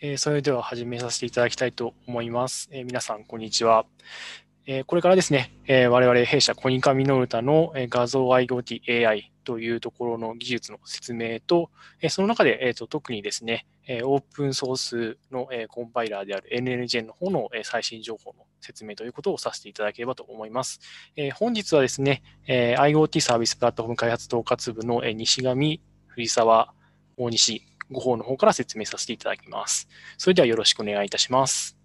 えー、それでは始めさせていただきたいと思います。えー、皆さん、こんにちは。えー、これからですね、え我々弊社コニカミノルタの画像 IoT AI というところの技術の説明と、えその中で、えーと、特にですね、えオープンソースの、えコンパイラーである NNGen の方の、え最新情報の説明ということをさせていただければと思います。え本日はですね、え IoT サービスプラットフォーム開発統括部の、え西上、藤沢、大西、ご方の方から説明させていただきます。それではよろしくお願いいたします。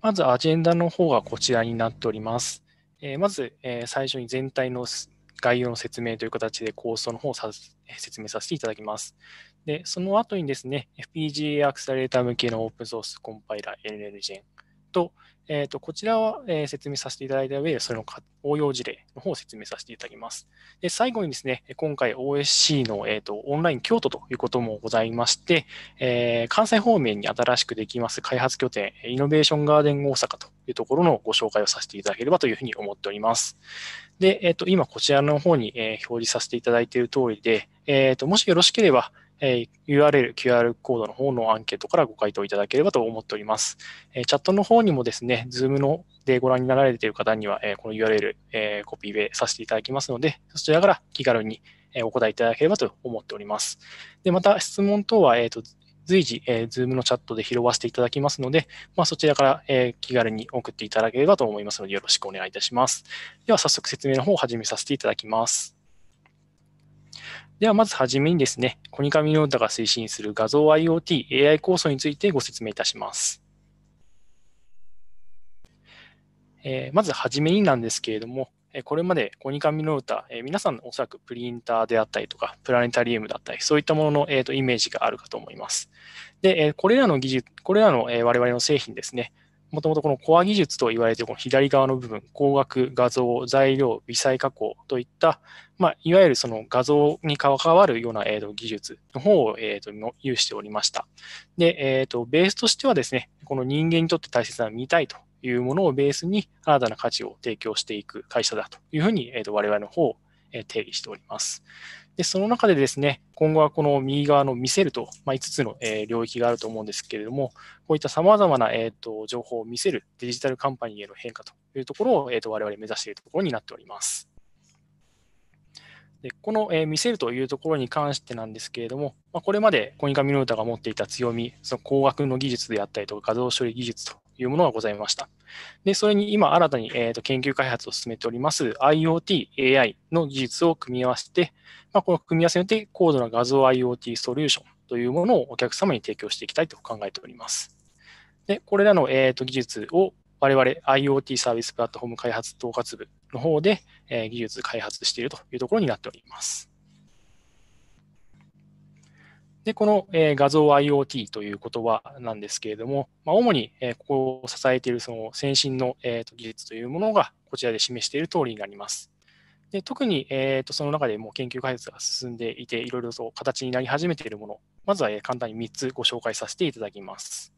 まずアジェンダの方がこちらになっております。えー、まず、えー、最初に全体の概要の説明という形で構想の方を説明させていただきます。で、その後にですね、FPGA アクセラレーター向けのオープンソースコンパイラー NLGen と、えーと、こちらは、えー、説明させていただいた上で、それの応用事例の方を説明させていただきます。で最後にですね、今回 OSC の、えーと、オンライン京都ということもございまして、えー、関西方面に新しくできます開発拠点、イノベーションガーデン大阪というところのご紹介をさせていただければというふうに思っております。で、え、ー、と、今こちらの方に、えー、表示させていただいている通りで、え、ー、と、もしよろしければ、え URL、QR コードの方のアンケートからご回答いただければと思っております。えチャットの方にもですね、Zoom のでご覧になられている方には、えこの URL、えコピーでさせていただきますので、そちらから気軽にお答えいただければと思っております。で、また質問等は、えっ、と、随時、えー、Zoom のチャットで拾わせていただきますので、まあ、そちらから、えー、気軽に送っていただければと思いますので、よろしくお願いいたします。では、早速説明の方を始めさせていただきます。では、まずはじめにですね、コニカミノータが推進する画像 IoT、AI 構想についてご説明いたします。え、まずはじめになんですけれども、これまでコニカミノルタ、皆さんおそらくプリンターであったりとか、プラネタリウムだったり、そういったものの、えー、とイメージがあるかと思います。で、これらの技術、これらのえ我々の製品ですね、もともとこのコア技術と言われているこの左側の部分、光学、画像、材料、微細加工といった、まあ、いわゆるその画像に関わるような、えー、と技術の方を、えー、と有しておりました。で、えー、とベースとしてはですね、この人間にとって大切な見たいというものをベースに新たな価値を提供していく会社だというふうに、えー、と我々の方を定義しております。で、その中でですね、今後はこの右側の見せると、まあ、5つの、領域があると思うんですけれども、こういった様々な、えーと、情報を見せるデジタルカンパニーへの変化というところを、えーと、我々目指しているところになっております。でこの、えー、見せるというところに関してなんですけれども、まあ、これまでコニカミノルタが持っていた強み、その工学の技術であったりとか画像処理技術というものがございました。で、それに今新たに、えーと、研究開発を進めております IoT、AI の技術を組み合わせて、まあ、この組み合わせによって高度な画像 IoT ソリューションというものをお客様に提供していきたいと考えております。で、これらの、えーと、技術を我々 IoT サービスプラットフォーム開発統括部の方で、え、技術開発しているというところになっております。で、この、え画像 IoT という言葉なんですけれども、まあ、主に、えここを支えているその先進の、えー、技術というものがこちらで示している通りになります。で特に、えー、とその中でも研究開発が進んでいて、いろいろと形になり始めているもの、まずは、え簡単に3つご紹介させていただきます。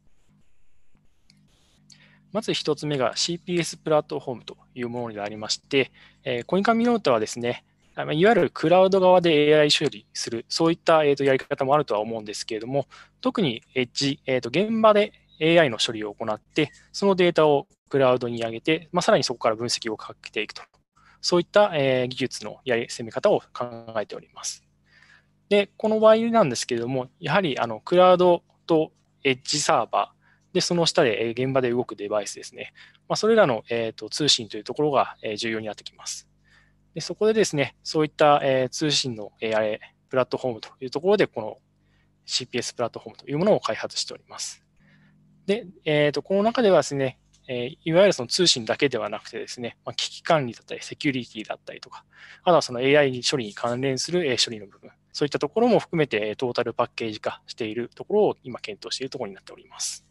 まず1つ目が CPS プラットフォームというものでありまして、えコインカミノータはですね、いわゆるクラウド側で AI 処理する、そういった、えー、とやり方もあるとは思うんですけれども、特にエッジ、えー、と現場で AI の処理を行って、そのデータをクラウドに上げて、まあ、さらにそこから分析をかけていくと。そういった、えー、技術のやり攻め方を考えております。で、この場合なんですけれども、やはりあのクラウドとエッジサーバー、で、その下で現場で動くデバイスですね。まあ、それらの、えーと通信というところが重要になってきます。でそこでですね、そういった、えー、通信の AI プラットフォームというところで、この CPS プラットフォームというものを開発しております。で、えーと、この中ではですね、え、いわゆるその通信だけではなくてですね、まあ、危機管理だったり、セキュリティだったりとか、あとはその AI 処理に関連する処理の部分、そういったところも含めてトータルパッケージ化しているところを今検討しているところになっております。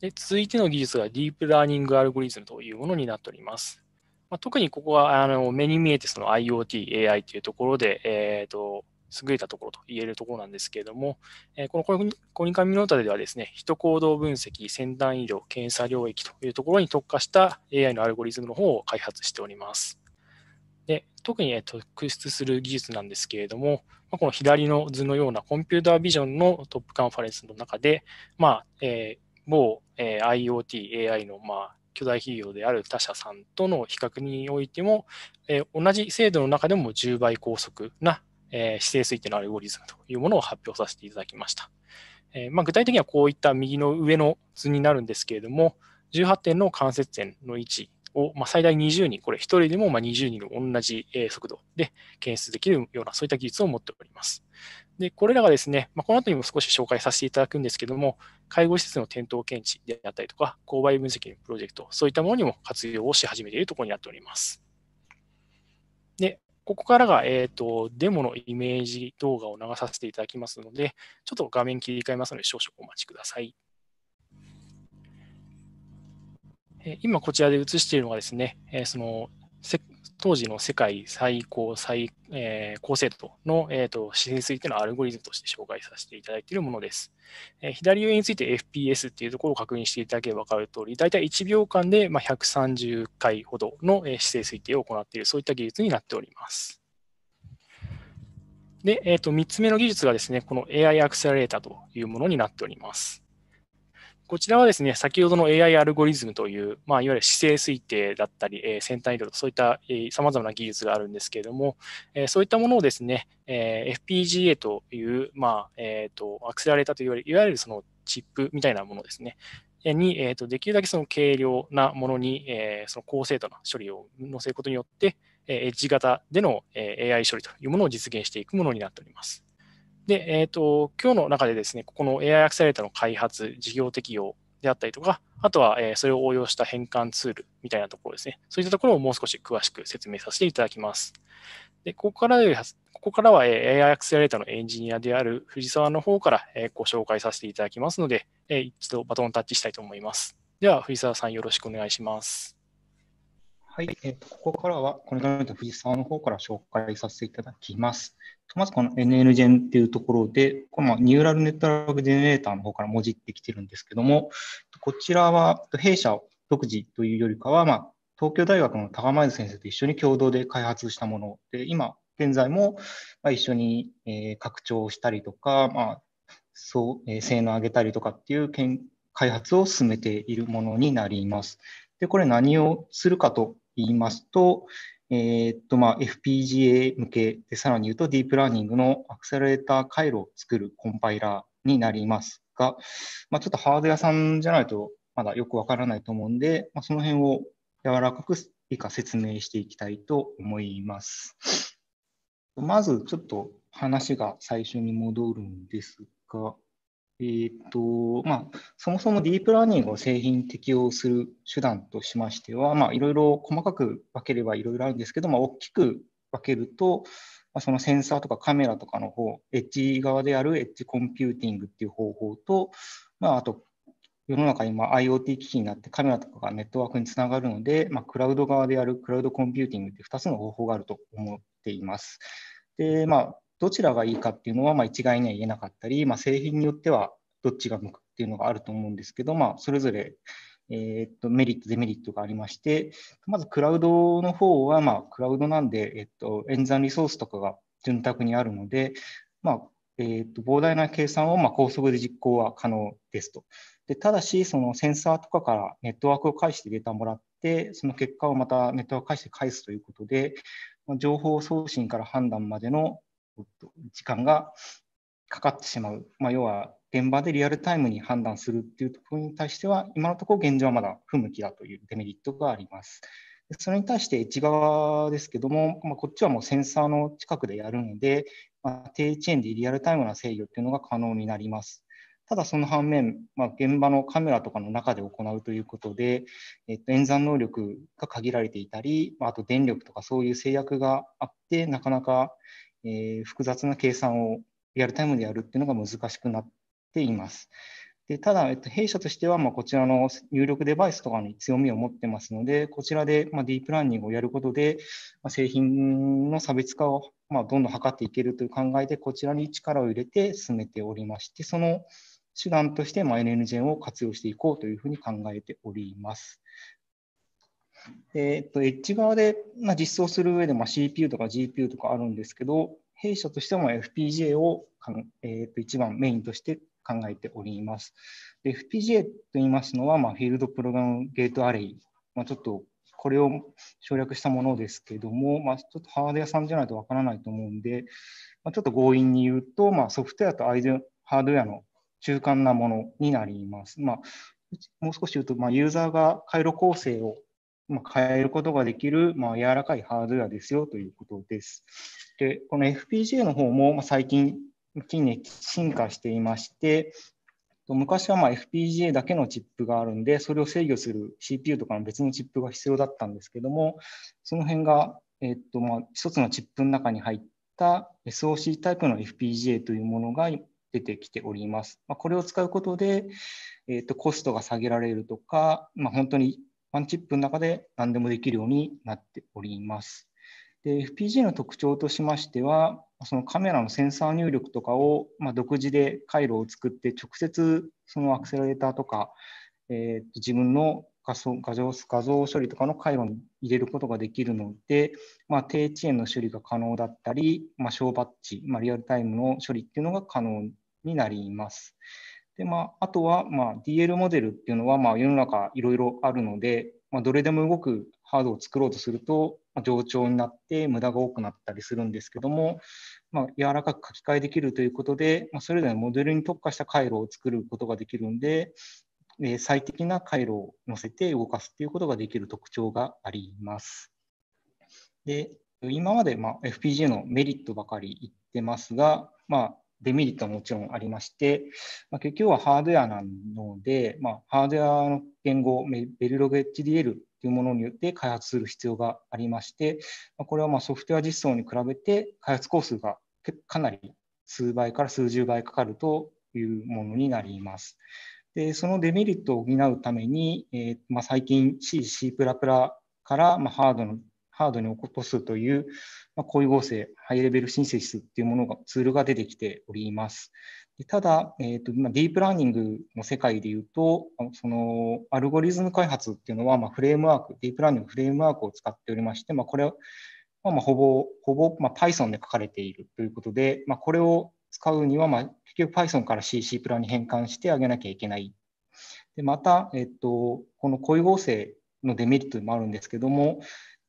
で続いての技術がディープラーニングアルゴリズムというものになっております。まあ、特にここはあの目に見えてその IoT、AI というところで、えーと、優れたところと言えるところなんですけれども、えー、このコニカミノータではですね、人行動分析、先端医療、検査領域というところに特化した AI のアルゴリズムの方を開発しております。で特に、特筆する技術なんですけれども、まあ、この左の図のようなコンピュータービジョンのトップカンファレンスの中で、まあえー、某、えー、IoT、AI の、まあ、巨大企業である他社さんとの比較においても、えー、同じ精度の中でも10倍高速な、えー、指定推定のアルゴリズムというものを発表させていただきました。えーまあ、具体的にはこういった右の上の図になるんですけれども、18点の関節点の位置を、まあ、最大20人、これ1人でもま20人の同じ速度で検出できるような、そういった技術を持っております。で、これらがですね、まあ、この後にも少し紹介させていただくんですけども、介護施設の転倒検知であったりとか、購買分析のプロジェクト、そういったものにも活用をし始めているところになっております。で、ここからが、えっ、ー、と、デモのイメージ動画を流させていただきますので、ちょっと画面切り替えますので、少々お待ちください。今こちらで映しているのがですね、その当時の世界最高最、えー、高精度の、えーと、指定ついてのアルゴリズムとして紹介させていただいているものです。えー、左上について FPS っていうところを確認していただければ分かるとおり、大体1秒間で、まあ、130回ほどの、えー、指定推定を行っている、そういった技術になっております。で、えーと、と3つ目の技術がですね、この AI アクセラレーターというものになっております。こちらはですね、先ほどの AI アルゴリズムという、まあ、いわゆる姿勢推定だったり、えー、先端移動とそういったさまざまな技術があるんですけれども、えー、そういったものをですね、えー、FPGA という、まあえーと、アクセラレーターといわれる、いわゆるそのチップみたいなものですね、に、えーと、できるだけその軽量なものに、えー、その高精度な処理を載せることによって、エッジ型でのえー AI 処理というものを実現していくものになっております。で、えっ、ー、と、今日の中でですね、ここの AI アクセラレーターの開発、事業適用であったりとか、あとは、えー、それを応用した変換ツールみたいなところですね。そういったところをもう少し詳しく説明させていただきます。で、ここからここからは、AI アクセラレーターのエンジニアである藤沢の方から、ご紹介させていただきますので、一度バトンタッチしたいと思います。では、藤沢さんよろしくお願いします。はい、えーと、ここからは、この画面と藤沢の方から紹介させていただきます。まずこの NNGen っていうところで、このニューラルネットワークジェネレーターの方から文字ってきてるんですけども、こちらは弊社独自というよりかは、まあ、東京大学の高前先生と一緒に共同で開発したもので、今現在も一緒に拡張したりとか、まあ、そう性能を上げたりとかっていう開発を進めているものになります。で、これ何をするかと言いますと、えー、っと、まあ、FPGA 向けで、さらに言うとディープラーニングのアクセラレーター回路を作るコンパイラーになりますが、まあ、ちょっとハード屋さんじゃないとまだよくわからないと思うんで、まあ、その辺を柔らかく以下説明していきたいと思います。まずちょっと話が最初に戻るんですが、えーとまあ、そもそもディープラーニングを製品適用する手段としましては、まあ、いろいろ細かく分ければいろいろあるんですけど、まあ、大きく分けると、まあ、そのセンサーとかカメラとかの方、エッジ側であるエッジコンピューティングっていう方法と、まあ、あと世の中に今 IoT 機器になってカメラとかがネットワークにつながるので、まあ、クラウド側であるクラウドコンピューティングって2つの方法があると思っています。で、まあ、どちらがいいかっていうのは、まあ、一概には言えなかったり、まあ、製品によってはどっちが向くっていうのがあると思うんですけど、まあ、それぞれ、え、っとメリット、デメリットがありまして、まずクラウドの方は、まあ、クラウドなんで、えっと、演算リソースとかが潤沢にあるので、まあえー、っと膨大な計算をまあ高速で実行は可能ですと。でただし、そのセンサーとかからネットワークを介してデータをもらって、その結果をまたネットワークを介して返すということで、情報送信から判断までの時間がかかってしまう、まあ、要は現場でリアルタイムに判断するっていうところに対しては、今のところ現状はまだ不向きだというデメリットがあります。それに対してエッジ側ですけども、まあ、こっちはもうセンサーの近くでやるので、まあ、低遅延でリアルタイムな制御っていうのが可能になります。ただその反面、まあ、現場のカメラとかの中で行うということで、えっと、演算能力が限られていたり、あと電力とかそういう制約があって、なかなか、えー、複雑な計算をリアルタイムでやるっていうのが難しくなっています。でただ、えっと、弊社としては、ま、こちらの入力デバイスとかに強みを持ってますので、こちらで、ま、ディープラーニングをやることで、ま、製品の差別化を、ま、どんどん図っていけるという考えで、こちらに力を入れて進めておりまして、その手段として、ま、NNGen を活用していこうというふうに考えております。えっと、エッジ側で、まあ、実装する上で、まあ、CPU とか GPU とかあるんですけど、弊社としても FPGA をかん、えっと一番メインとして考えております。FPGA と言いますのは、まあ、フィールドプログラムゲートアレイ、まあ、ちょっとこれを省略したものですけども、まあ、ちょっとハードウェアさんじゃないとわからないと思うんで、まあ、ちょっと強引に言うと、まあ、ソフトウェアとアイデハードウェアの中間なものになります。まあ、もう少し言うと、まあ、ユーザーが回路構成をまあ、変えることができる、まあ、柔らかいハードウェアですよということです。で、この FPGA の方も、まあ、最近、近年進化していまして、昔はまあ FPGA だけのチップがあるんで、それを制御する CPU とかの別のチップが必要だったんですけども、その辺が、えっとまあ、一つのチップの中に入った SOC タイプの FPGA というものが出てきております。まあ、これを使うことで、えっとコストが下げられるとか、まあ、本当にワンチップの中で何でもできるようになっております。FPGA の特徴としましては、そのカメラのセンサー入力とかを、まあ、独自で回路を作って、直接そのアクセラレーターとか、えー、と自分の画像画像画像処理とかの回路に入れることができるので、まあ、低遅延の処理が可能だったり、まあ、小バッチ、まあ、リアルタイムの処理っていうのが可能になります。でまあ、あとは、まあ、DL モデルっていうのは、まあ、世の中いろいろあるので、まあ、どれでも動くハードを作ろうとすると、まあ、冗長になって無駄が多くなったりするんですけども、まあ、柔らかく書き換えできるということで、まあ、それぞれのモデルに特化した回路を作ることができるんで、えー、最適な回路を載せて動かすということができる特徴があります。で今までまあ FPGA のメリットばかり言ってますが、まあ、デメリットはもちろんありまして、まあ、結局はハードウェアなので、まあ、ハードウェアの言語、ベルログ HDL というものによって開発する必要がありまして、まあ、これはまあソフトウェア実装に比べて開発コースがかなり数倍から数十倍かかるというものになります。でそのデメリットを補うために、えーまあ、最近 C、C++ からまあハードのハードに起こすという、まあ、高位合成、 High Level Synthesis っていうものが、ツールが出てきております。でただ、えーとまあ、 Deep Learning の世界でいうと、そのアルゴリズム開発っていうのは、まあ、フレームワーク、 Deep Learning Framework を使っておりまして、まあ、これは、まあ、ほぼ、ほぼ、まあ、Python で書かれているということで、まあ、これを使うには、まあ、結局 Python から C、C プラに変換してあげなきゃいけない。でまた、えっと、この高位合成のデメリットもあるんですけども、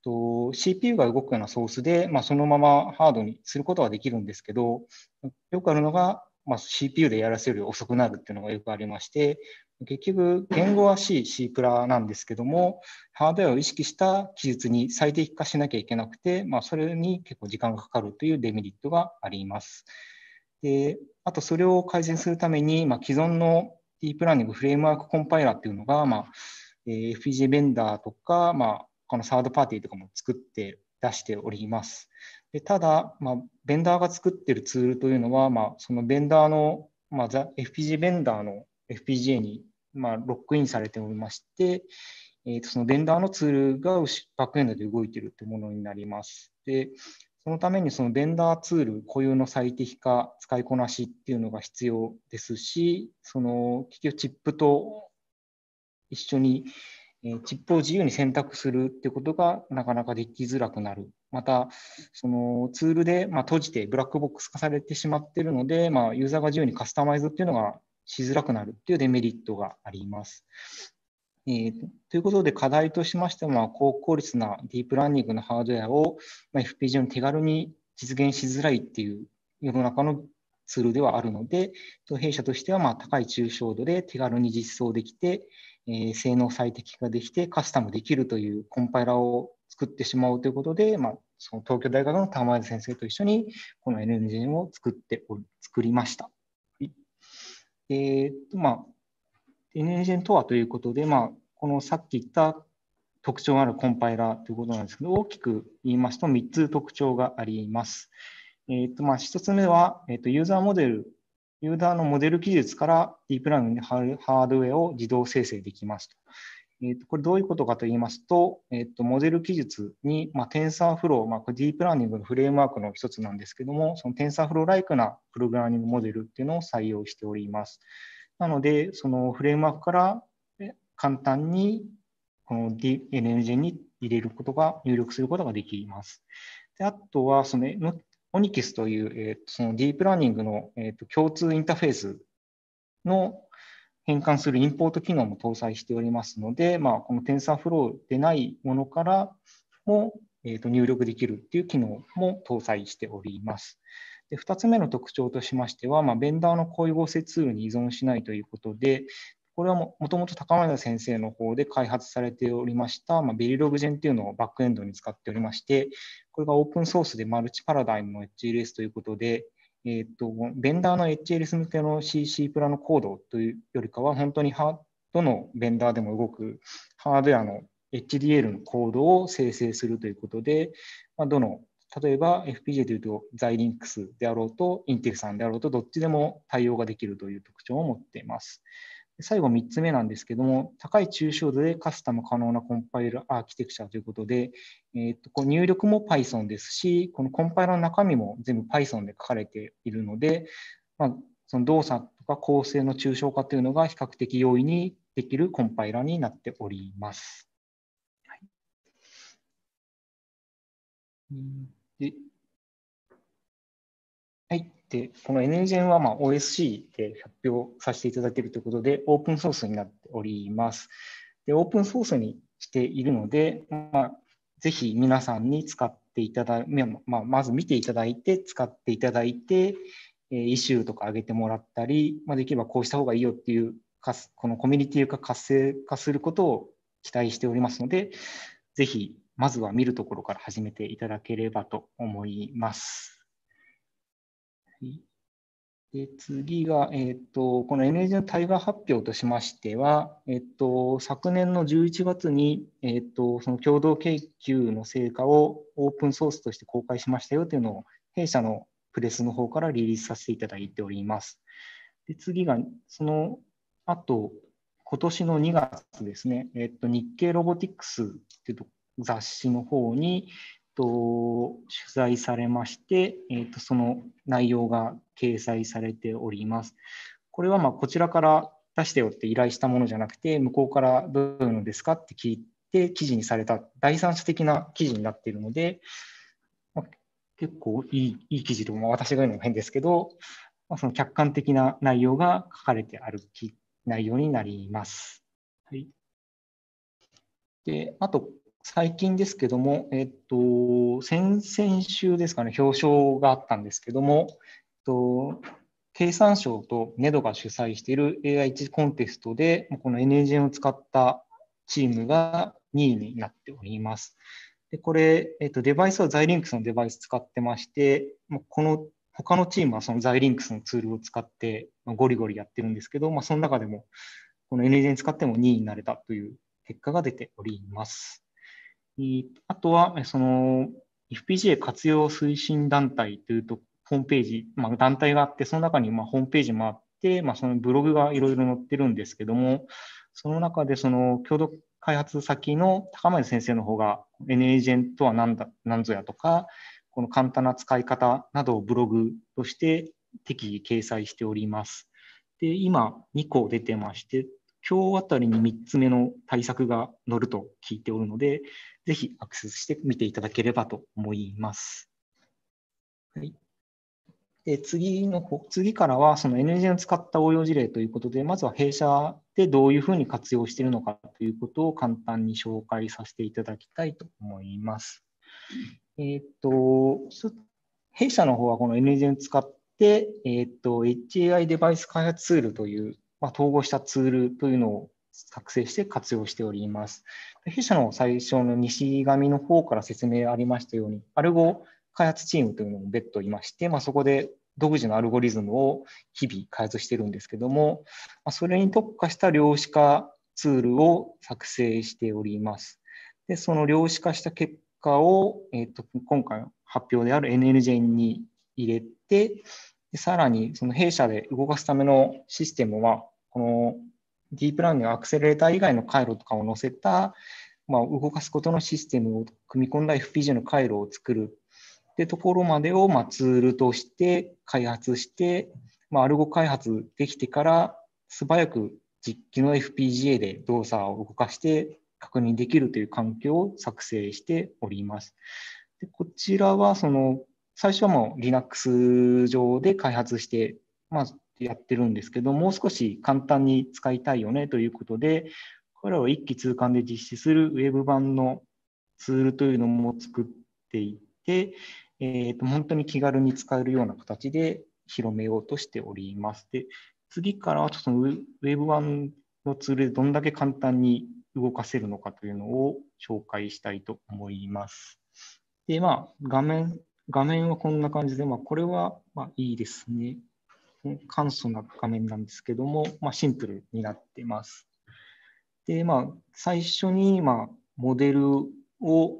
と CPU が動くようなソースで、まあ、そのままハードにすることはできるんですけど、よくあるのが、まあ、CPU でやらせるより遅くなるっていうのがよくありまして、結局、言語は C、C プラなんですけども、ハードウェアを意識した記述に最適化しなきゃいけなくて、まあ、それに結構時間がかかるというデメリットがあります。であと、それを改善するために、まあ、既存の Deep Learning Framework Compiler っていうのが、まあ、FPGA ベンダーとか、まあ、このサードパーティーとかも作って出しております。でただ、まあ、ベンダーが作ってるツールというのは、まあ、そのベンダーの、まあ、FPG ベンダーの FPGA に、まあ、ロックインされておりまして、えー、とそのベンダーのツールがバックエンドで動いているというものになります。でそのためにそのベンダーツール固有の最適化、使いこなしっていうのが必要ですし、その結局チップと一緒にチップを自由に選択するっていうことがなかなかできづらくなる。また、そのツールでま閉じてブラックボックス化されてしまっているので、まあ、ユーザーが自由にカスタマイズっていうのがしづらくなるっていうデメリットがあります。えー、ということで、課題としましては、高効率なディープラーニングのハードウェアを、ま FPGA に手軽に実現しづらいっていう世の中のツールではあるので、弊社としてはま高い抽象度で手軽に実装できて、え性能最適化できてカスタムできるというコンパイラーを作ってしまうということで、まあ、その東京大学の玉前先生と一緒にこの NNGN を作って作りました。えーとまあ、NNGN とはということで、まあ、このさっき言った特徴のあるコンパイラーということなんですけど、大きく言いますと3つ特徴があります。えーとまあ、1つ目は、えーとユーザーモデルユーザーのモデル記述から Deep Learning Hardware を自動生成できますと。えー、とこれどういうことかと言いますと、えー、とモデル記述に、まあ、 TensorFlow、まあ、 Deep Learning のフレームワークの一つなんですけども、その TensorFlow-like なプログラミングモデルっていうのを採用しております。なので、そのフレームワークから簡単にこの NLG に入れることが、入力することができます。であとは、そのオニキスという、えー、そのディープラーニングの、えーと、共通インターフェースの変換するインポート機能も搭載しておりますので、まあ、この TensorFlow でないものからも、えーと入力できるっていう機能も搭載しております。で2つ目の特徴としましては、まあ、ベンダーの恋合成ツールに依存しないということで、これはもともと高前田先生の方で開発されておりました、まあ、ベリログジェンっていうのをバックエンドに使っておりまして、これがオープンソースでマルチパラダイムの HLS ということで、えーと、ベンダーの HLS 向けの CC プラのコードというよりかは、本当にハどのベンダーでも動くハードウェアの HDL のコードを生成するということで、まあ、どの例えば FPGA というと、ザイリンクスであろうと、インテルさんであろうと、どっちでも対応ができるという特徴を持っています。最後3つ目なんですけども、高い抽象度でカスタム可能なコンパイルアーキテクチャということで、えー、とこう入力も Python ですし、このコンパイラーの中身も全部 Python で書かれているので、まあ、その動作とか構成の抽象化というのが比較的容易にできるコンパイラーになっております。はいではい。で、この NGen はまあ OSC で発表させていただけるということで、オープンソースになっております。で、オープンソースにしているので、まあ、ぜひ皆さんに使っていただまあ、まず見ていただいて、使っていただいて、イシューとか上げてもらったり、まあ、できればこうした方がいいよっていう、このコミュニティが活性化することを期待しておりますので、ぜひまずは見るところから始めていただければと思います。で次が、えーと、この NHK の対話発表としましては、えーと、昨年の11月に、えーと、その共同研究の成果をオープンソースとして公開しましたよというのを弊社のプレスの方からリリースさせていただいております。で次が、その後、今年の2月ですね、えっ、ー、と、日経ロボティクスという雑誌の方に、と取材されまして、えー、とその内容が掲載されております。これはまこちらから出してよって依頼したものじゃなくて、向こうからどういうのですかって聞いて記事にされた第三者的な記事になっているので、まあ、結構いいいい記事とも私が言うのも変ですけど、まあ、その客観的な内容が書かれてある内容になります。はい、であと、最近ですけども、えっと、先々週ですかね、表彰があったんですけども、えっと、経産省と NEDO が主催している AI1 コンテストで、この NAGN を使ったチームが2位になっております。でこれ、えっと、デバイスは Xilinx のデバイス使ってまして、この他のチームはその Xilinx のツールを使ってゴリゴリやってるんですけど、まあ、その中でもこの NAGN 使っても2位になれたという結果が出ております。あとは、その FPGA 活用推進団体というと、ホームページ、まあ、団体があって、その中にまホームページもあって、まあ、そのブログがいろいろ載ってるんですけども、その中でその共同開発先の高前先生の方が NAGEN とは何だ何ぞやとか、この簡単な使い方などをブログとして適宜掲載しております。で、今2個出てまして、今日あたりに3つ目の対策が載ると聞いておるので、ぜひアクセスしてみていただければと思います。はい、で次の次からは、その NG を使った応用事例ということで、まずは弊社でどういうふうに活用しているのかということを簡単に紹介させていただきたいと思います。えっ、と、弊社の方はこの NG を使って、えっ、と、HAI デバイス開発ツールという、まあ、統合したツールというのを作成して活用しております。弊社の最初の西上の方から説明ありましたように、アルゴ開発チームというのも別途いまして、まあ、そこで独自のアルゴリズムを日々開発してるんですけども、まあ、それに特化した量子化ツールを作成しております。で、その量子化した結果を、えーと、今回発表である NNGen に入れて、でさらにその弊社で動かすためのシステムは、このディープラーニングアクセレーター以外の回路とかを載せた、まあ、動かすことのシステムを組み込んだ FPGA の回路を作るってところまでを、まあ、ツールとして開発して、まあ、アルゴ開発できてから素早く実機の FPGA で動作を動かして確認できるという環境を作成しております。でこちらはその最初はもう Linux 上で開発して、まあ、やってるんですけど、もう少し簡単に使いたいよねということで、これを一気通貫で実施するウェブ版のツールというのも作っていて、えー、と本当に気軽に使えるような形で広めようとしております。で次からはそのウェブ版のツールでどんだけ簡単に動かせるのかというのを紹介したいと思います。で、まあ、画面、画面はこんな感じで、まあ、これはまあいいですね。簡素な画面なんですけども、まあ、シンプルになっています。で、まあ、最初に、まあ、モデルを、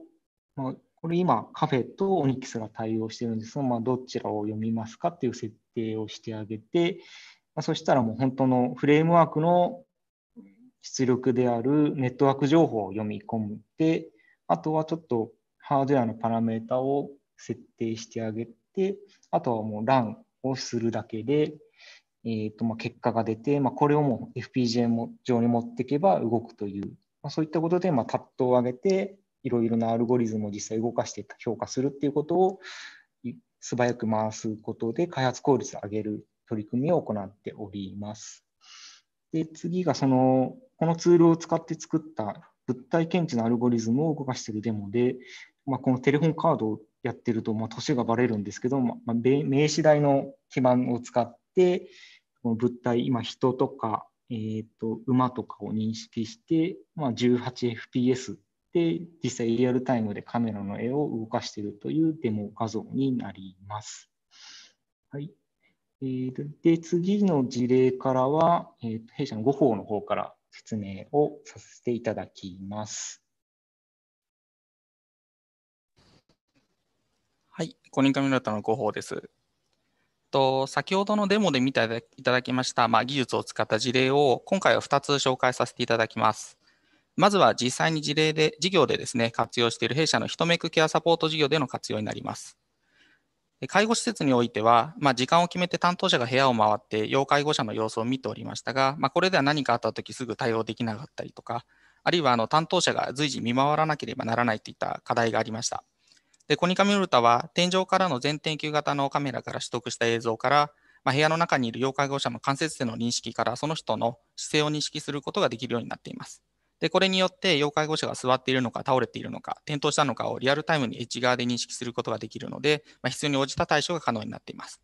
まあ、これ今、カフェとオニキスが対応してるんですが、まあ、どちらを読みますかっていう設定をしてあげて、まあ、そしたらもう本当のフレームワークの出力であるネットワーク情報を読み込んで、あとはちょっとハードウェアのパラメータを設定してあげて、あとはもうランをするだけで、えーとまあ、結果が出て、まあ、これをもう FPGA 上に持っていけば動くという、まあ、そういったことで、まあ、タットを上げて、いろいろなアルゴリズムを実際動かして評価するっていうことを素早く回すことで開発効率を上げる取り組みを行っております。で次がその、このツールを使って作った物体検知のアルゴリズムを動かしているデモで、まあ、このテレフォンカードをやってると、まあ、年がばれるんですけど、まあ、名詞代の基盤を使って、この物体、今人とか、えーと、馬とかを認識して、まあ、18fps で実際リアルタイムでカメラの絵を動かしているというデモ画像になります。はいえー、で次の事例からは、えー、弊社の5法の方から説明をさせていただきます。はい、コニカミノータの5法です。と先ほどのデモで見ていただきました、まあ、技術を使った事例を今回は2つ紹介させていただきます。まずは実際に事例で、事業でですね、活用している弊社のヒトメイクケアサポート事業での活用になります。介護施設においては、まあ、時間を決めて担当者が部屋を回って要介護者の様子を見ておりましたが、まあ、これでは何かあったときすぐ対応できなかったりとか、あるいはあの担当者が随時見回らなければならないといった課題がありました。で、コニカミュルタは天井からの全天球型のカメラから取得した映像から、まあ、部屋の中にいる要介護者の間接点の認識からその人の姿勢を認識することができるようになっています。で、これによって要介護者が座っているのか倒れているのか、転倒したのかをリアルタイムにエッジ側で認識することができるので、まあ、必要に応じた対処が可能になっています。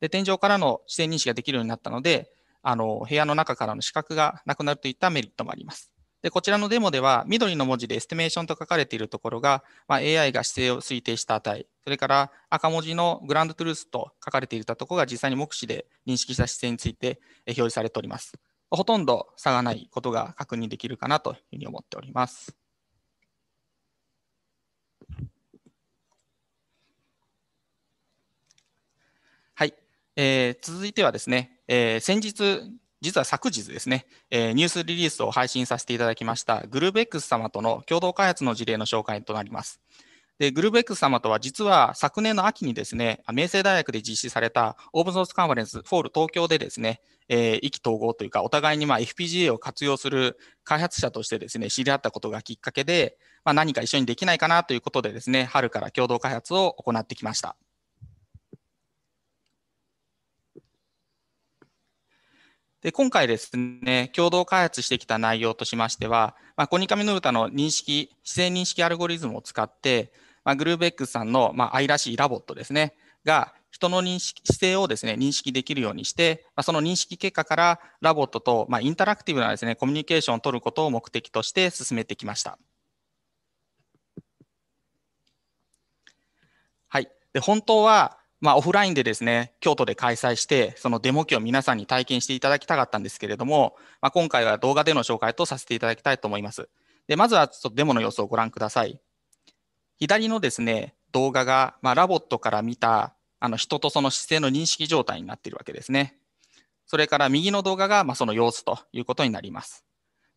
で、天井からの視線認識ができるようになったので、あの部屋の中からの視覚がなくなるといったメリットもあります。で、こちらのデモでは、緑の文字で Estimation と書かれているところが、まあ、AI が姿勢を推定した値、それから赤文字の Ground Truth と書かれていたところが実際に目視で認識した姿勢について表示されております。ほとんど差がないことが確認できるかなというふうに思っております。はい、えー、続いてはですね、えー、先日、実は昨日ですね、えー、ニュースリリースを配信させていただきましたグルーブ X 様との共同開発の事例の紹介となります。で、グルーブ X 様とは実は昨年の秋にですね、明星大学で実施されたオープンソースカンファレンスフォール東京でですね、えー、意気投合というか、お互いにま FPGA を活用する開発者としてですね、知り合ったことがきっかけで、まあ、何か一緒にできないかなということでですね、春から共同開発を行ってきました。で今回ですね、共同開発してきた内容としましては、まあ、コニカミノルタの認識、姿勢認識アルゴリズムを使って、まあ、 GROOVE X さんの、まあ、愛らしい LOVOT ですね、が人の認識姿勢をですね認識できるようにして、まあ、その認識結果から LOVOT と、まあ、インタラクティブなですねコミュニケーションを取ることを目的として進めてきました。はい、で本当は、まあ、オフラインでですね京都で開催してそのデモ機を皆さんに体験していただきたかったんですけれども、まあ、今回は動画での紹介とさせていただきたいと思います。でまずはちょっとデモの様子をご覧ください。左のですね動画が、まあ、 LOVOT から見たあの人とその姿勢の認識状態になっているわけですね。それから右の動画がまあその様子ということになります。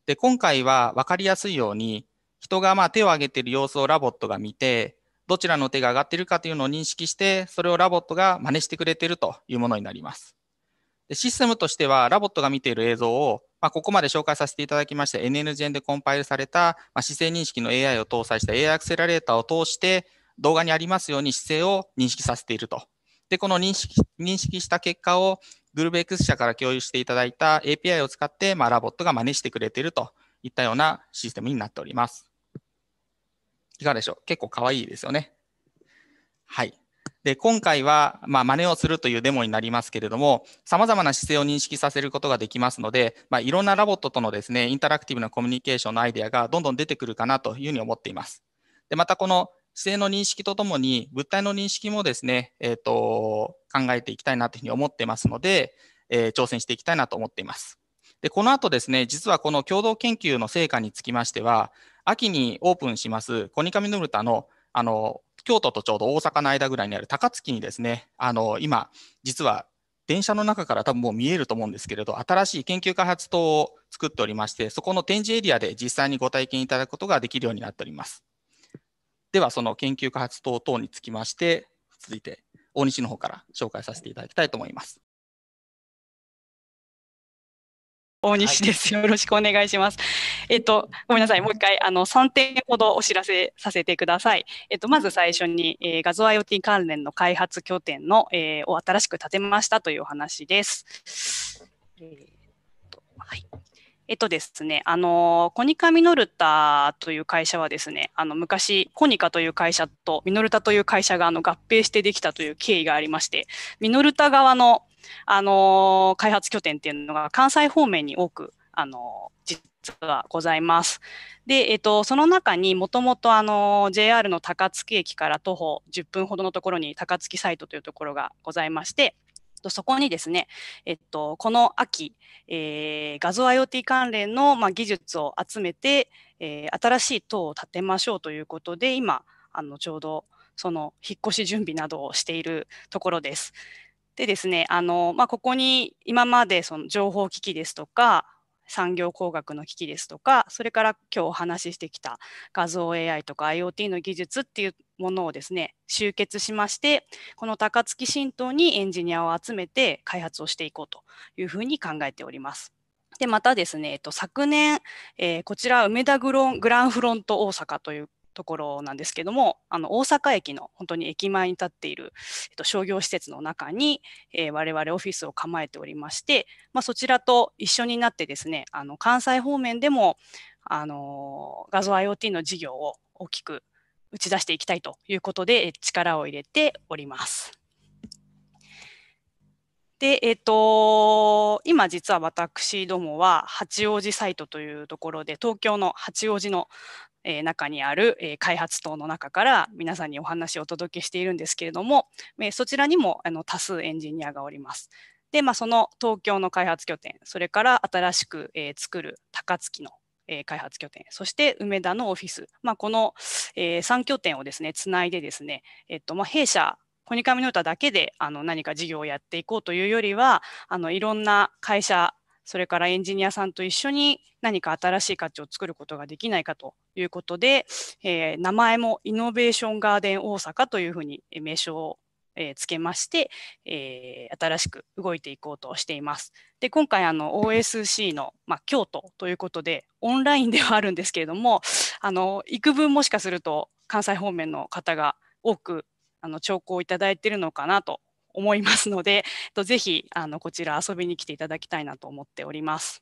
で今回は分かりやすいように人がまあ手を挙げている様子を LOVOT が見てどちらの手が上がっているかというのを認識してそれを LOVOT が真似してくれているというものになります。でシステムとしては LOVOT が見ている映像をまあ、ここまで紹介させていただきました NNGen でコンパイルされた、まあ、姿勢認識の AI を搭載した AI アクセラレーターを通して動画にありますように姿勢を認識させていると。で、この認識認識した結果をグルーブ X 社から共有していただいた API を使って、まあ、 LOVOT が真似してくれているといったようなシステムになっております。いかがでしょう？結構かわいいですよね。はい。で、今回は、まあ、真似をするというデモになりますけれども、様々な姿勢を認識させることができますので、まあ、いろんな LOVOT とのですね、インタラクティブなコミュニケーションのアイデアがどんどん出てくるかなというふうに思っています。で、またこの姿勢の認識とともに、物体の認識もですね、えっ、ー、と、考えていきたいなというふうに思ってますので、えー、挑戦していきたいなと思っています。で、この後ですね、実はこの共同研究の成果につきましては、秋にオープンしますコニカミノルタのあの京都とちょうど大阪の間ぐらいにある高槻にですね、あの今、実は電車の中から多分もう見えると思うんですけれど、新しい研究開発棟を作っておりまして、そこの展示エリアで実際にご体験いただくことができるようになっております。では、その研究開発棟等につきまして、続いて大西の方から紹介させていただきたいと思います。大西です。よろしくお願いします。えっと、ごめんなさい。もう一回、あの、3点ほどお知らせさせてください。えっと、まず最初に、えー、画像 IoT 関連の開発拠点の、えー、を新しく建てましたというお話です。えー、とはい。えっとですね、あの、コニカミノルタという会社はですね、あの、昔、コニカという会社とミノルタという会社があの合併してできたという経緯がありまして、ミノルタ側のあの開発拠点っていうのが関西方面に多く、あの実はございます。で、えっと、その中にもともとあの JR の高槻駅から徒歩10分ほどのところに高槻サイトというところがございまして、そこにですね、えっと、この秋、えー、画像 IoT 関連の、まあ、技術を集めて、えー、新しい塔を建てましょうということで、今、あのちょうどその引っ越し準備などをしているところです。でですね、あの、まあ、ここに今までその情報機器ですとか、産業工学の機器ですとか、それから今日お話ししてきた画像 AI とか IoT の技術っていうものをですね、集結しまして、この高槻新島にエンジニアを集めて開発をしていこうというふうに考えております。で、またですね、えっと、昨年、えー、こちら梅田グロングランフロント大阪というところなんですけども、あの大阪駅の本当に駅前に立っている、えっと、商業施設の中に、えー、我々オフィスを構えておりまして、まあ、そちらと一緒になってですね、あの関西方面でもあの画像 IoT の事業を大きく打ち出していきたいということで力を入れております。で、えっ、と、今実は私どもは八王子サイトというところで東京の八王子のえ中にある、え開発棟の中から皆さんにお話をお届けしているんですけれども、えそちらにもあの多数エンジニアがおります。で、まあ、その東京の開発拠点、それから新しく、え作る高槻のえ開発拠点、そして梅田のオフィス、まあ、この、え3拠点をですね、つないでですね、えっとまあ、弊社、コニカミノータだけであの何か事業をやっていこうというよりは、あのいろんな会社それからエンジニアさんと一緒に何か新しい価値を作ることができないかということで、えー、名前もイノベーションガーデン大阪というふうに名称をえー、つけまして、えー、新しく動いていこうとしています。で今回あの OSC の、まあ、京都ということでオンラインではあるんですけれどもあの幾分もしかすると関西方面の方が多くあの聴講いただいているのかなと思いますので、ぜひあのこちら遊びに来ていただきたいなと思っております。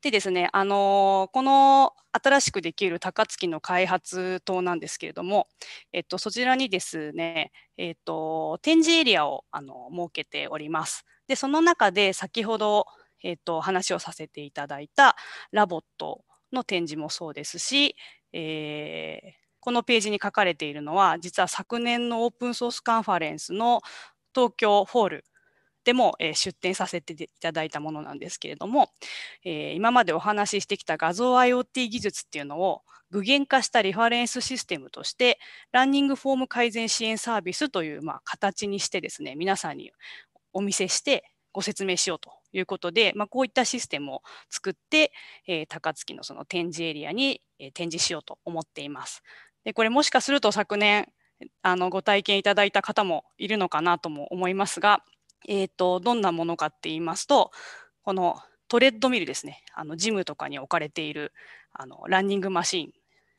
でですね、あのこの新しくできる高槻の開発棟なんですけれども、えっと、そちらにですね、えっと、展示エリアをあの設けております。で、その中で先ほど、えっと、話をさせていただいたラボットの展示もそうですし、えー、このページに書かれているのは、実は昨年のオープンソースカンファレンスの東京ホールでも、えー、出展させていただいたものなんですけれども、えー、今までお話ししてきた画像 IoT 技術っていうのを具現化したリファレンスシステムとして、ランニングフォーム改善支援サービスという、まあ、形にしてですね、皆さんにお見せしてご説明しようということで、まあ、こういったシステムを作って、えー、高槻のその展示エリアに、え、展示しようと思っています。でこれもしかすると昨年あのご体験いただいた方もいるのかなとも思いますが、えーと、どんなものかって言いますとこのトレッドミルですね、あのジムとかに置かれているあのランニングマシン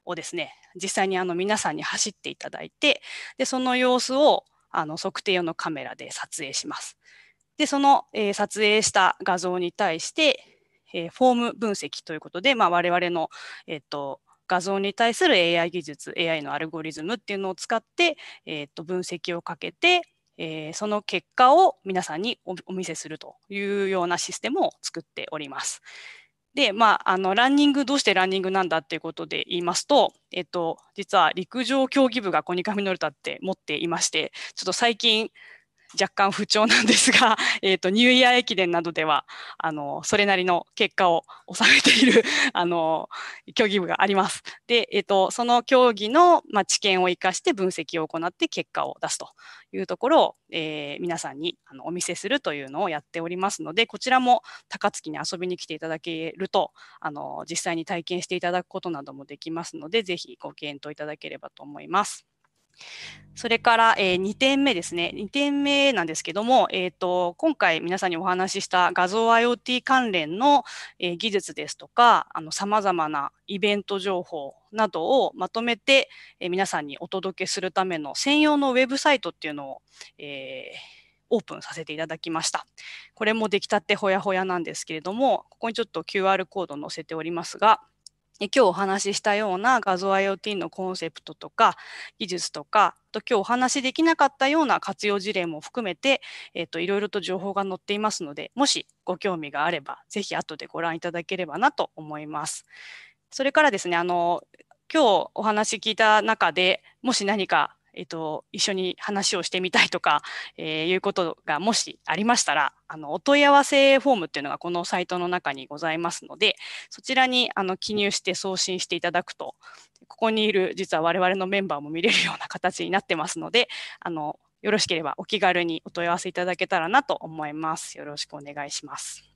をですね、実際にあの皆さんに走っていただいて、でその様子をあの測定用のカメラで撮影します。で、その、えー、撮影した画像に対して、えー、フォーム分析ということで、まあ、我々の、えーと、画像に対する AI 技術、AI のアルゴリズムっていうのを使って、えーと、分析をかけて、えー、その結果を皆さんにお見せするというようなシステムを作っております。で、まあ、あの、ランニング、どうしてランニングなんだっていうことで言いますと、えっと、実は陸上競技部がコニカミノルタって持っていまして、ちょっと最近、若干不調なんですが、え、ー、と、ニューイヤー駅伝などでは、あの、それなりの結果を収めている、あの、競技部があります。で、えっ、ー、と、その競技の、まあ、知見を生かして分析を行って結果を出すというところを、えー、皆さんにあのお見せするというのをやっておりますので、こちらも高槻に遊びに来ていただけると、あの、実際に体験していただくことなどもできますので、ぜひご検討いただければと思います。それから、えー、2点目ですね。2点目なんですけども、えーと、今回皆さんにお話しした画像 IoT 関連の、えー、技術ですとか、さまざまなイベント情報などをまとめて、えー、皆さんにお届けするための専用のウェブサイトっていうのを、えーオープンさせていただきました。これも出来たてほやほやなんですけれども、ここにちょっと QR コード載せておりますが、今日お話ししたような画像 IoT のコンセプトとか技術とか、と今日お話しできなかったような活用事例も含めて、えっ、と、いろいろと情報が載っていますので、もしご興味があれば、ぜひ後でご覧いただければなと思います。それからですね、あの、今日お話聞いた中で、もし何かえっと、一緒に話をしてみたいとか、えー、いうことがもしありましたら、あの、お問い合わせフォームっていうのがこのサイトの中にございますので、そちらにあの記入して送信していただくと、ここにいる実は我々のメンバーも見れるような形になってますので、あの、よろしければお気軽にお問い合わせいただけたらなと思います。よろしくお願いします。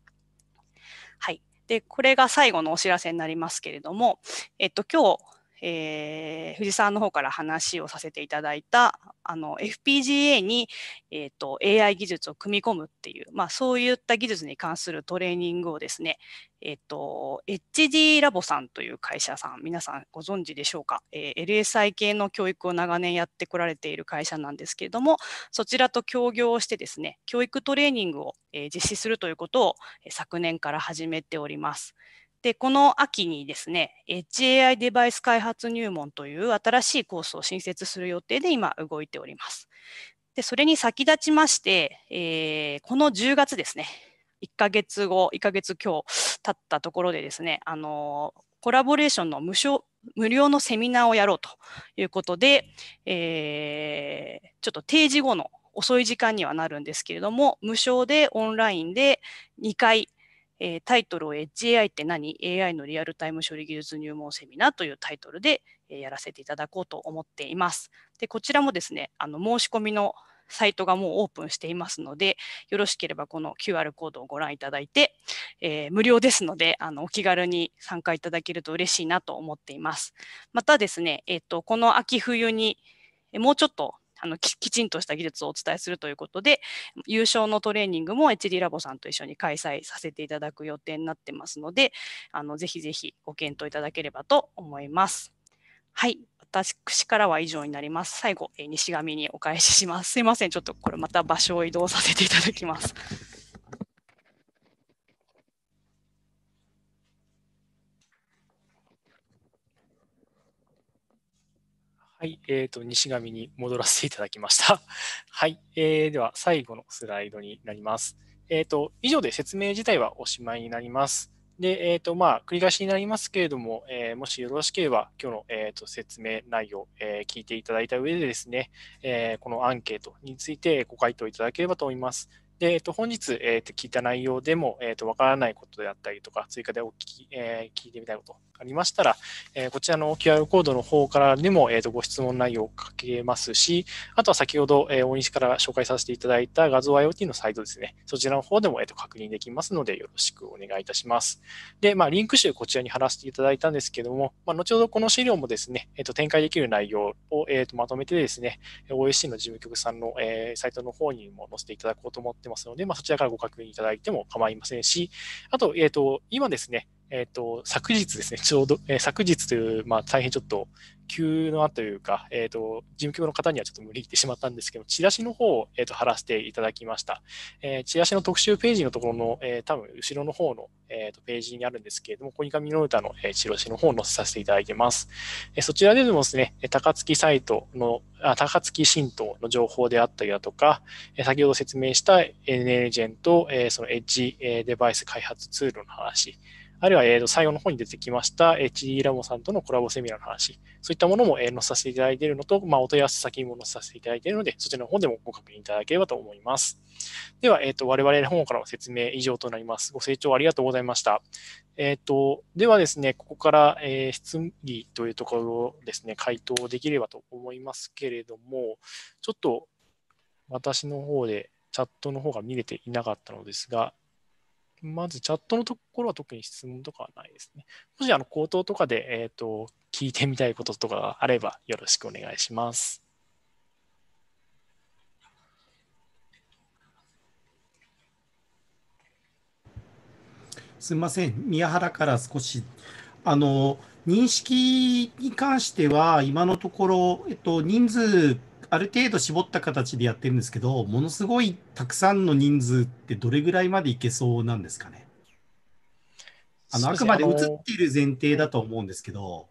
はい。で、これが最後のお知らせになりますけれども、えっと、今日、えー、藤沢の方から話をさせていただいたあの FPGA に、えーと、AI 技術を組み込むっていう、まあ、そういった技術に関するトレーニングをですね、えっ、ー、と、HD ラボさんという会社さん、皆さんご存知でしょうか、えー、LSI 系の教育を長年やってこられている会社なんですけれども、そちらと協業をしてですね、教育トレーニングを、えー、実施するということを、え昨年から始めております。で、この秋にですね、HAI デバイス開発入門という新しいコースを新設する予定で今動いております。で、それに先立ちまして、えー、この10月ですね、1ヶ月後、1ヶ月今日経ったところでですね、あのコラボレーションの無償無料のセミナーをやろうということで、えー、ちょっと定時後の遅い時間にはなるんですけれども、無償でオンラインで2回えー、タイトルを HAI って何 ?AI のリアルタイム処理技術入門セミナーというタイトルで、えー、やらせていただこうと思っています。で、こちらもですね、あの申し込みのサイトがもうオープンしていますので、よろしければこの QR コードをご覧いただいて、えー、無料ですので、あのお気軽に参加いただけると嬉しいなと思っています。またですね、えっ、と、この秋冬にもうちょっとあのきちんとした技術をお伝えするということで、優勝のトレーニングも HD ラボさんと一緒に開催させていただく予定になってますので、あのぜひぜひご検討いただければと思います。はい。私からは以上になります。最後、え西上にお返しします。すいません。ちょっとこれまた場所を移動させていただきます。はい、え、ー、と、西上に戻らせていただきました。はい、えー、では最後のスライドになります。え、ー、と、以上で説明自体はおしまいになります。で、え、ー、と、まあ、繰り返しになりますけれども、えー、もしよろしければ、今日の、えーと、説明内容、えー、聞いていただいた上でですね、えー、このアンケートについてご回答いただければと思います。で、えっと、本日、えっと、聞いた内容でも、えっと、わからないことであったりとか、追加でお聞き、えー、聞いてみたいことありましたら、え、こちらの QR コードの方からでも、えー、とご質問内容を書けますし、あとは先ほど、え、大西から紹介させていただいた画像 IoT のサイトですね、そちらの方でも、えー、と確認できますので、よろしくお願いいたします。で、まあ、リンク集こちらに貼らせていただいたんですけども、まあ、後ほどこの資料もですね、えー、と展開できる内容を、えー、とまとめてですね、OSC の事務局さんの、え、サイトの方にも載せていただこうと思ってますので、まあ、そちらからご確認いただいても構いませんし、あと、えっ、ー、と、今ですね、えっ、ー、と、昨日ですね、ちょうど、えー、昨日という、まあ、大変ちょっと、急のあというか、えっ、ー、と、事務局の方にはちょっと無理言ってしまったんですけど、チラシの方を、えっ、と、貼らせていただきました。えチラシの特集ページのところの、え多分、後ろの方の、えっ、と、ページにあるんですけれども、コニカミノルタの、えチラシの方を載せさせていただいてます。えそちらでもですね、高槻サイトの、あ高槻新党の情報であったりだとか、え先ほど説明した NL ジェンと、えそのエッジ、えデバイス開発ツールの話、あるいは、えー、最後の方に出てきました HD ラボさんとのコラボセミナーの話、そういったものも、えー、載せさせていただいているのと、まあ、お問い合わせ先も載せさせていただいているので、そちらの方でもご確認いただければと思います。では、えっ、ー、と、我々の方からの説明以上となります。ご清聴ありがとうございました。えっ、ー、と、ではですね、ここから、えー、質疑というところをですね、回答できればと思いますけれども、ちょっと私の方でチャットの方が見れていなかったのですが、まずチャットのところは特に質問とかはないですね。もしあの口頭とかで、えっ、ー、と聞いてみたいこととかがあればよろしくお願いします。すみません、宮原から少し、あの認識に関しては、今のところ、えっと、人数ある程度絞った形でやってるんですけど、ものすごいたくさんの人数ってどれぐらいまでいけそうなんですかね？あのあくまで映っている前提だと思うんですけど。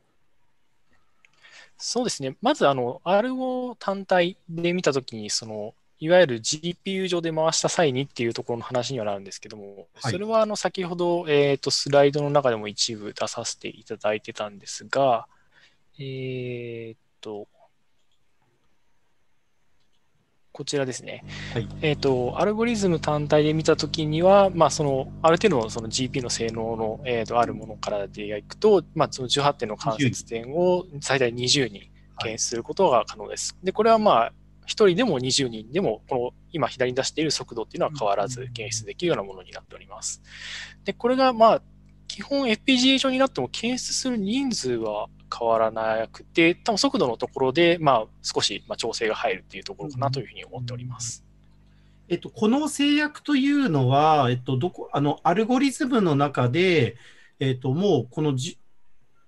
そうですね。まず、あの、RO 単体で見たときに、その、いわゆる GPU 上で回した際にっていうところの話にはなるんですけども、はい、それはあの先ほど、えーと、スライドの中でも一部出させていただいてたんですが、えー、っと、こちらですね。はい、えっ、ー、と、アルゴリズム単体で見たときには、まあ、その、ある程度のその GP の性能の、えーと、あるものからでいくと、まあ、その18点の関節点を最大20に検出することが可能です。はい、で、これはまあ、1人でも20人でも、この今左に出している速度っていうのは変わらず検出できるようなものになっております。で、これがまあ、基本 FPGA 上になっても検出する人数は変わらなくて、多分速度のところで、まあ、少し、まあ、調整が入るっていうところかなというふうに思っております。えっと、この制約というのは、えっと、どこ、あの、アルゴリズムの中で、えっと、もう、このじ、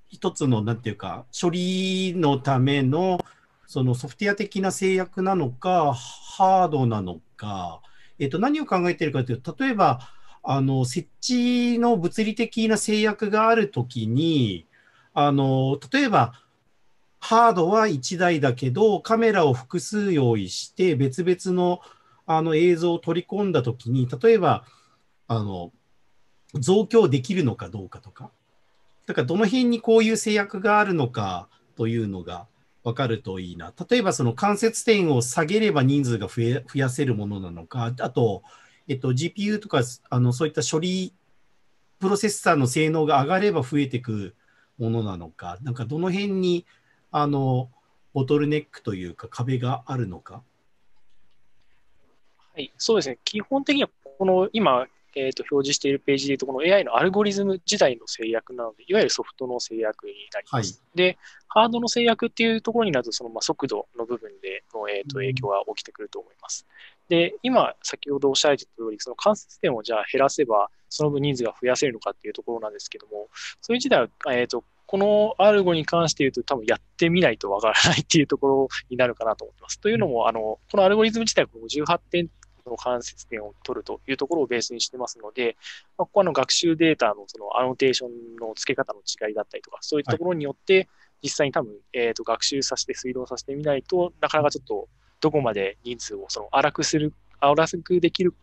一つの、なんていうか、処理のための、そのソフトウェア的な制約なのか、ハードなのか、えっと、何を考えているかというと、例えば、あの、設置の物理的な制約があるときに、あの、例えば、ハードは1台だけど、カメラを複数用意して、別々のあの映像を取り込んだときに、例えば、あの、増強できるのかどうかとか、だからどの辺にこういう制約があるのかというのが分かるといいな。例えばその関節点を下げれば人数が増え増やせるものなのか、あと、えっと、GPU とかあのそういった処理プロセッサーの性能が上がれば増えていくものなのか、なんかどの辺にあのボトルネックというか壁があるのか？はい、そうですね。基本的にはこの今、えー、と表示しているページでいうと、この AI のアルゴリズム自体の制約なので、いわゆるソフトの制約になります。はい、で、ハードの制約っていうところになると、そのまあ速度の部分での、えー、と影響が起きてくると思います。で、今、先ほどおっしゃられた通り、その関節点をじゃあ減らせば、その分人数が増やせるのかっていうところなんですけども、そういう時代は、えっ、ー、と、このアルゴに関して言うと、多分やってみないとわからないっていうところになるかなと思ってます。というのも、あの、このアルゴリズム自体は18点の関節点を取るというところをベースにしてますので、まあ、ここはの学習データのそのアノテーションの付け方の違いだったりとか、そういったところによって、実際に多分、えっ、ー、と、学習させて推導させてみないとなかなかちょっと、どこまで人数をその荒くする、荒くできる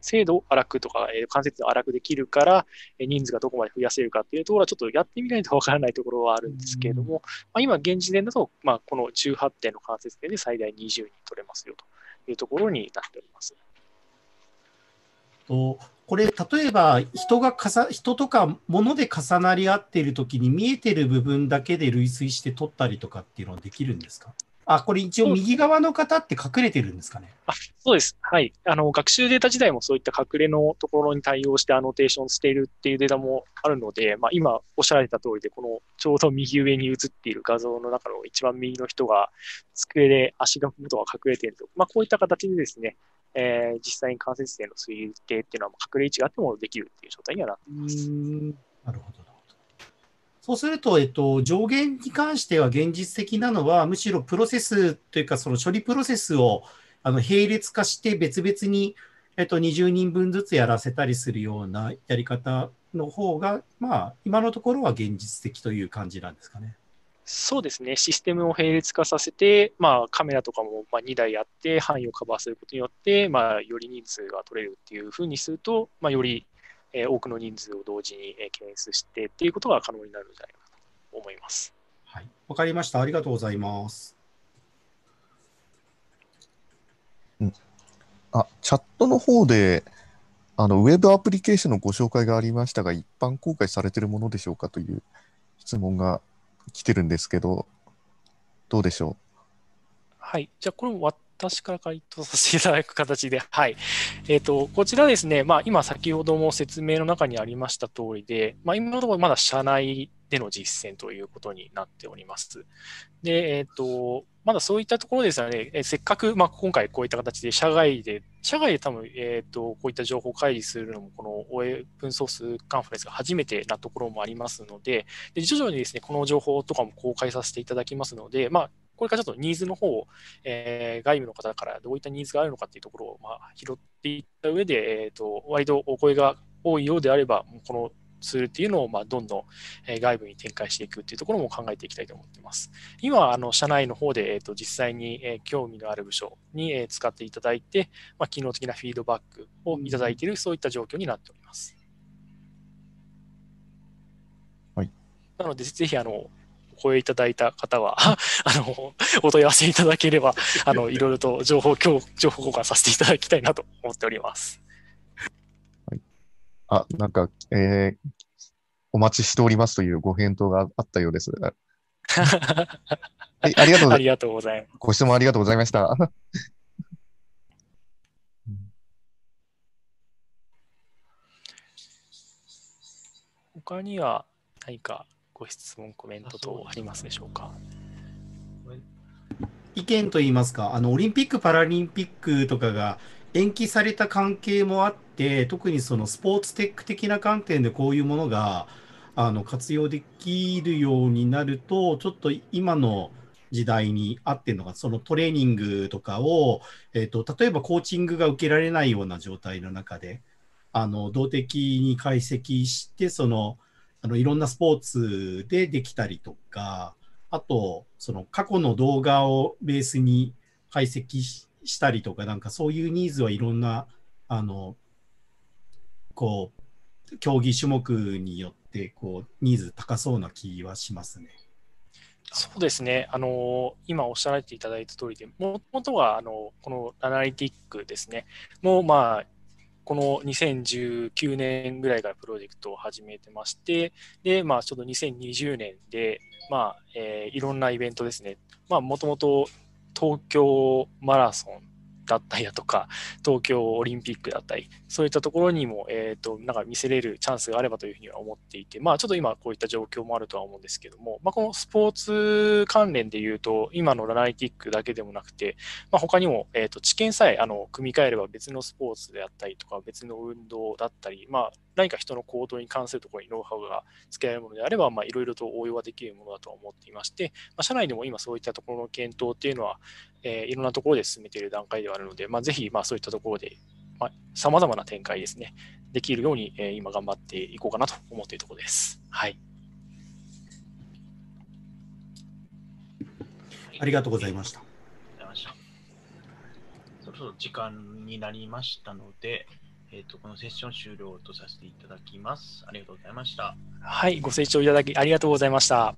精度を荒くとか、えー、関節を荒くできるから、えー、人数がどこまで増やせるかっていうところはちょっとやってみないとわからないところはあるんですけれども、まあ、今現時点だと、まあ、この18点の関節点で最大20人取れますよというところになっております。とこれ、例えば人がかさ、人とか物で重なり合っているときに見えてる部分だけで類推して取ったりとかっていうのはできるんですか？あ、これ一応右側の方って隠れてるんですかね？あそうです。はい。あの、学習データ自体もそういった隠れのところに対応してアノテーションしているっていうデータもあるので、まあ、今おっしゃられた通りで、このちょうど右上に映っている画像の中の一番右の人が机で足の元が隠れていると。まあ、こういった形でですね、えー、実際に間接性の推定っていうのは隠れ位置があってもできるっていう状態にはなっています。なるほど。そうすると、えっと、上限に関しては現実的なのは、むしろプロセスというか、その処理プロセスをあの並列化して別々に、えっと、20人分ずつやらせたりするようなやり方の方が、まあ、今のところは現実的という感じなんですかね。そうですね、システムを並列化させて、まあ、カメラとかもま2台あって、範囲をカバーすることによって、まあ、より人数が取れるっていうふうにすると、まあ、よりえー、多くの人数を同時に、えー、検出してっていうことが可能になるんじゃないかなと思います。はい、わかりました。ありがとうございます。うん、あ、チャットの方で、あのウェブアプリケーションのご紹介がありましたが、一般公開されているものでしょうかという質問が来てるんですけど、どうでしょう？はい。じゃあ、これも私から回答させていただく形で、はい。えっ、ー、と、こちらですね、まあ、今先ほども説明の中にありました通りで、まあ、今のところまだ社内での実践ということになっております。で、えっ、ー、と、まだそういったところですよね、えせっかく、まあ、今回こういった形で社外で、社外で多分、えっ、ー、と、こういった情報を開示するのも、このオープンソースカンファレンスが初めてなところもありますので、で徐々にですね、この情報とかも公開させていただきますので、まあ、これからちょっとニーズの方を、えー、外部の方からどういったニーズがあるのかっていうところを、まあ、拾っていった上で、えっ、ー、と、割とお声が多いようであれば、このツールっていうのを、まあ、どんどん、え外部に展開していくっていうところも考えていきたいと思っています。今、あの、社内の方で、えっ、ー、と、実際に、えー、興味のある部署に、えー、使っていただいて、まあ、機能的なフィードバックをいただいている、そういった状況になっております。はい。なので、ぜひ、あの、声いただいた方はあの、お問い合わせいただければ、あの、いろいろと情報、今日、情報交換させていただきたいなと思っております。あ、なんか、えー、お待ちしておりますというご返答があったようです。はい、ありがとうございます。ありがとうございます。ご質問ありがとうございました。他には何かご質問、コメント等ありますでしょうか？意見といいますか、あのオリンピック・パラリンピックとかが延期された関係もあって、特にそのスポーツテック的な観点でこういうものがあの活用できるようになると、ちょっと今の時代に合ってるのが、そのトレーニングとかを、えーと、例えばコーチングが受けられないような状態の中で、あの動的に解析して、そのあのいろんなスポーツでできたりとか、あと、その過去の動画をベースに解析したりとか、なんかそういうニーズはいろんな、あの、こう、競技種目によって、こう、ニーズ高そうな気はしますね。そうですね、あの今おっしゃられていただいた通りで、もともとはあのこのアナリティックですね、もうまあこの2019年ぐらいからプロジェクトを始めてまして、で、まあ、ちょうど2020年で、まあ、えー、いろんなイベントですね。まあ、もともと東京マラソンだったりだとか、東京オリンピックだったり、そういったところにも、え、ー、と、なんか見せれるチャンスがあればというふうには思っていて、まあ、ちょっと今こういった状況もあるとは思うんですけども、まあ、このスポーツ関連で言うと、今のラナリティックだけでもなくて、まあ、他にも、えっ、ー、と、知見さえ、あの、組み替えれば別のスポーツであったりとか、別の運動だったり、まあ、何か人の行動に関するところにノウハウが付けられるものであれば、まあ、いろいろと応用はできるものだと思っていまして、まあ、社内でも今そういったところの検討っていうのは、えー、いろんなところで進めている段階ではあるので、まあ、ぜひ、まあ、そういったところで、さまざ、まな展開ですね、できるように、えー、今頑張っていこうかなと思っているところです。はい。ありがとうございました。そろそろ時間になりましたので、えっ、ー、と、このセッション終了とさせていただきます。ありがとうございました。はい、ご清聴いただきありがとうございました。